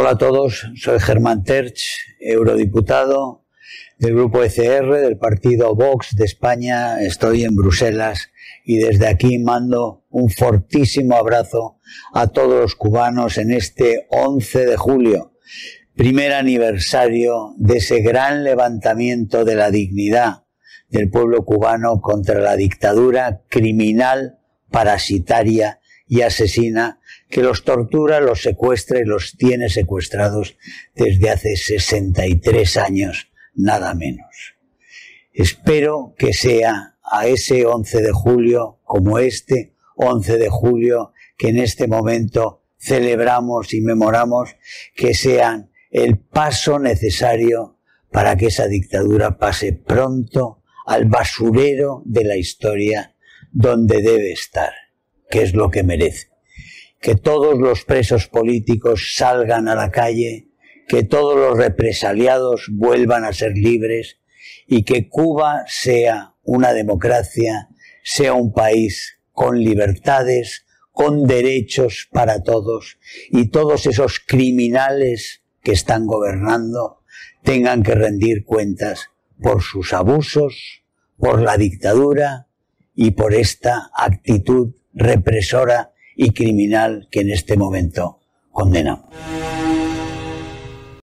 Hola a todos, soy Germán Terch, eurodiputado del grupo ECR, del partido Vox de España. Estoy en Bruselas y desde aquí mando un fortísimo abrazo a todos los cubanos en este 11 de julio, primer aniversario de ese gran levantamiento de la dignidad del pueblo cubano contra la dictadura criminal, parasitaria y asesina que los tortura, los secuestra y los tiene secuestrados desde hace 63 años, nada menos. Espero que sea a ese 11 de julio como este 11 de julio que en este momento celebramos y memoramos que sean el paso necesario para que esa dictadura pase pronto al basurero de la historia donde debe estar, que es lo que merece. Que todos los presos políticos salgan a la calle, que todos los represaliados vuelvan a ser libres y que Cuba sea una democracia, sea un país con libertades, con derechos para todos y todos esos criminales que están gobernando tengan que rendir cuentas por sus abusos, por la dictadura y por esta actitud represora y criminal que en este momento condenamos.